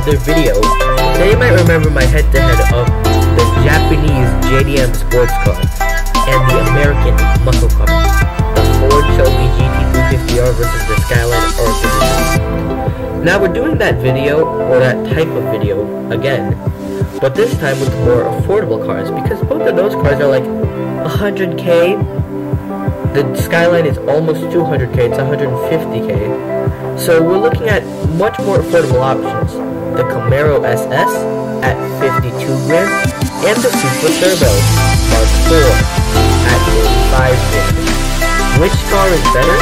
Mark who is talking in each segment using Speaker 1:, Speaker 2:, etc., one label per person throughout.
Speaker 1: other videos, then you might remember my head-to-head -head of the Japanese JDM sports car and the American muscle car, the Ford Shelby GT350R versus the Skyline R Now we're doing that video, or that type of video, again, but this time with more affordable cars, because both of those cars are like 100k the Skyline is almost 200k, it's 150k. So we're looking at much more affordable options. The Camaro SS at 52 grand and the Supra Turbo Mark 4 at 45 grand. Which car is better?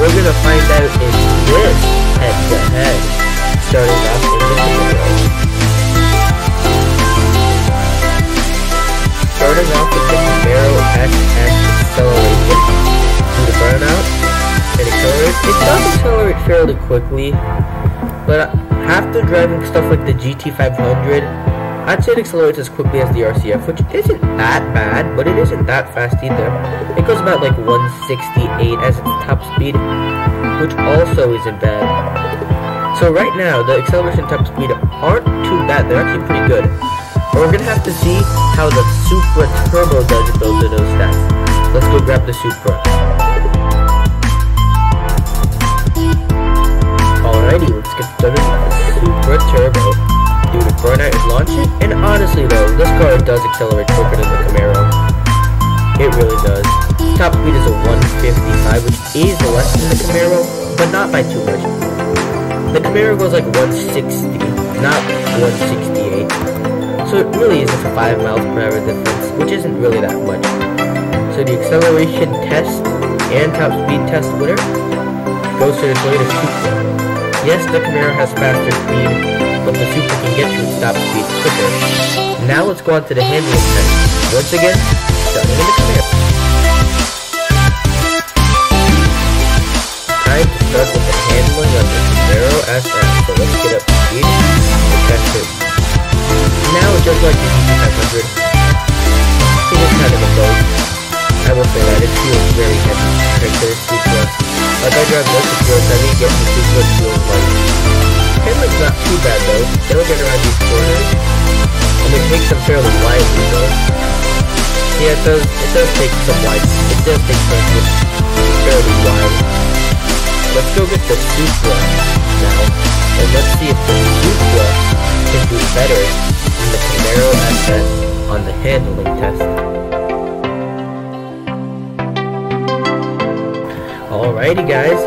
Speaker 1: We're gonna find out in this head-to-head, -head, starting off in the Camaro. Starting off with the Camaro SS acceleration due to burnout and accelerate. It does accelerate fairly quickly, but after driving stuff like the GT500, I'd say it accelerates as quickly as the RCF, which isn't that bad, but it isn't that fast either. It goes about like 168 as its top speed, which also isn't bad. So right now, the acceleration top speed aren't too bad, they're actually pretty good. But we're gonna have to see how the Supra Turbo does in those, those stats. Let's go grab the Supra. Supra Turbo. Dude, Burnout is launching, and honestly though, this car does accelerate quicker than the Camaro. It really does. Top speed is a 155, which is less than the Camaro, but not by too much. The Camaro goes like 160, not 168. So it really is just a 5 miles per hour difference, which isn't really that much. So the acceleration test and top speed test winner goes to the Toyota Supra. Yes, the Camaro has faster speed, but the Supra can get to its top speed quicker. Now let's go on to the handling test. Once again, starting in the Camaro. Time to start with the handling of the Camaro SS. So let's get up to speed and test it. Now, just like the GT500, it is kind of a boat. I will say that it feels very heavy compared to the Supra. As I drive most of the heavy, get the Supra feels And it takes them fairly widely though. Yeah, it does, it does take some wide, it does take some fairly wide. Let's go get the Supra now. And let's see if the Supra can do better than the Camaro SS on the handling test. Alrighty guys,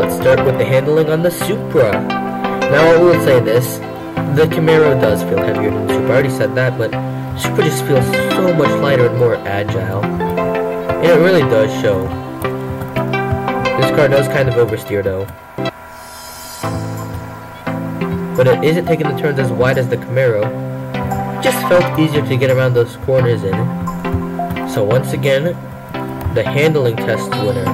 Speaker 1: let's start with the handling on the Supra. Now I will say this, the Camaro does feel heavier than the Supra, I already said that, but Supra just feels so much lighter and more agile. And it really does show. This car does kind of oversteer though. But it isn't taking the turns as wide as the Camaro. It just felt easier to get around those corners in. So once again, the handling test winner.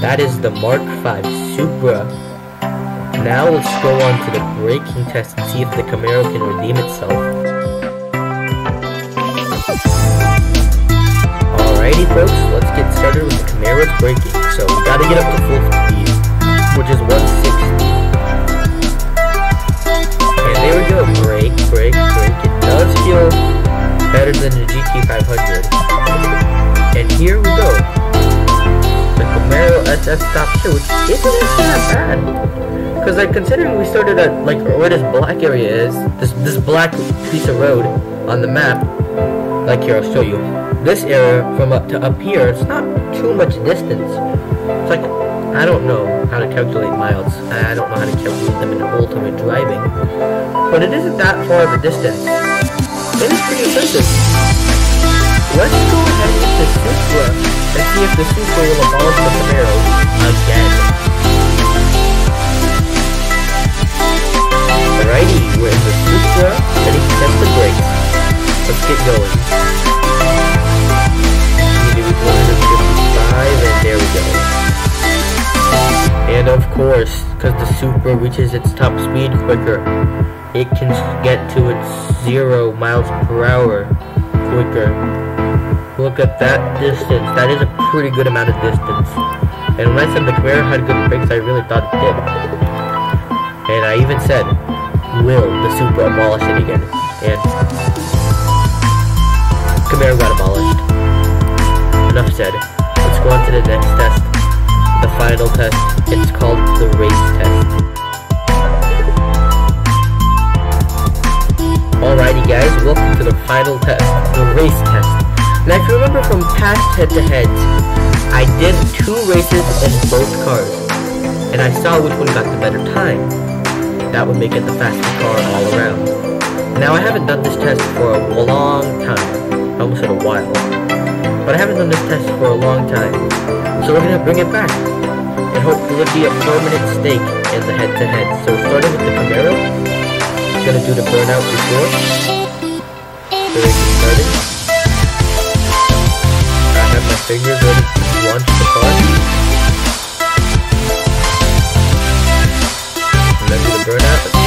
Speaker 1: That is the Mark V Supra. Now let's go on to the braking test and see if the Camaro can redeem itself. Alrighty folks, let's get started with the Camaro's braking. So we gotta get up to full speed, which is 160. And there we go, brake, brake, brake. It does feel better than the GT500. And here we go. The Camaro SS Top 2, which isn't that bad. Because like considering we started at like where this black area is, this this black piece of road on the map, like here I'll show you. This area from up to up here, it's not too much distance. It's like I don't know how to calculate miles. I don't know how to calculate them in ultimate driving. But it isn't that far of a distance. It is pretty impressive. Let's go ahead with the Supra Let's see if the Supra will abolish the Camaro again. Going. We 155, and there we go. And of course, because the Supra reaches its top speed quicker, it can get to its zero miles per hour quicker Look at that distance. That is a pretty good amount of distance. And when I said the Camaro had good brakes, I really thought it did. And I even said, will the Supra abolish it again. And Camaro got abolished. Enough said. Let's go on to the next test. The final test. It's called the race test. Alrighty guys, welcome to the final test, the race test. Now if you remember from past head-to-heads, I did two races in both cars, and I saw which one got the better time. That would make it the fastest car all around. Now I haven't done this test for a long time, almost said a while, but I haven't done this test for a long time, so we're gonna bring it back, and hopefully be a permanent stake in the head-to-head. -head. So starting with the Camaro, gonna do the burnout before. The race is starting. I have my fingers ready to launch the car. And then do the burnout,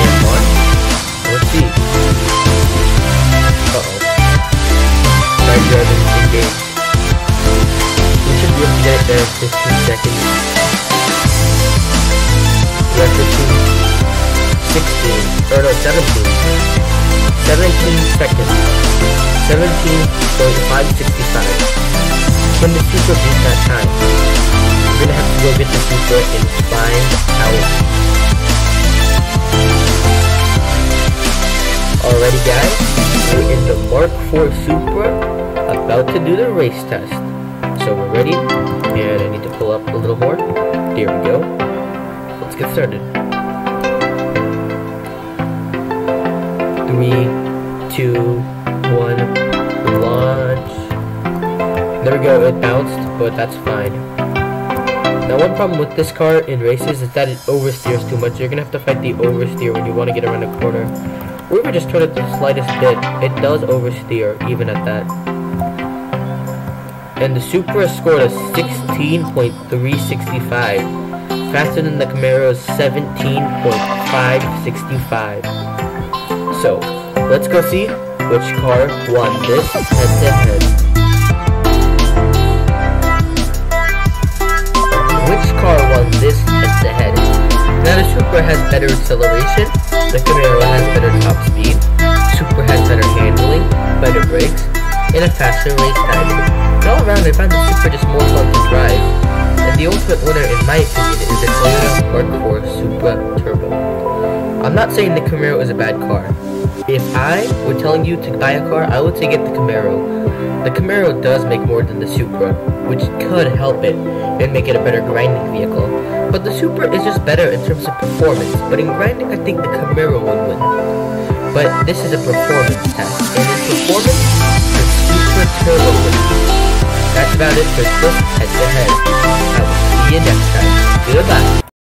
Speaker 1: 17 seconds. 17.565. When the Supra beats that time? We're gonna have to go get the Supra and find out. Alrighty guys, we're in the Mark IV Supra, about to do the race test. So we're ready, and I need to pull up a little more. Here we go. Let's get started. three, two, one, launch. There we go, it bounced, but that's fine. Now one problem with this car in races is that it oversteers too much. You're gonna have to fight the oversteer when you want to get around a corner. Or even just turn it the slightest bit. It does oversteer, even at that. And the Supra scored a 16.365, faster than the Camaro's 17.565. So, let's go see which car won this head-to-head. Which car won this head-to-head? Now the Supra has better acceleration, the Camaro has better top speed, Supra has better handling, better brakes, and a faster race time. all around I find the Supra just more fun to drive, and the ultimate winner in my opinion is the Toyota Mark IV Supra Turbo. I'm not saying the Camaro is a bad car. If I were telling you to buy a car, I would say get the Camaro. The Camaro does make more than the Supra, which could help it and make it a better grinding vehicle. But the Supra is just better in terms of performance, but in grinding I think the Camaro would win. But this is a performance test, and in performance, the Supra Turbo wins. That's about it for this head-to-head. -head. I will see you next time. Goodbye.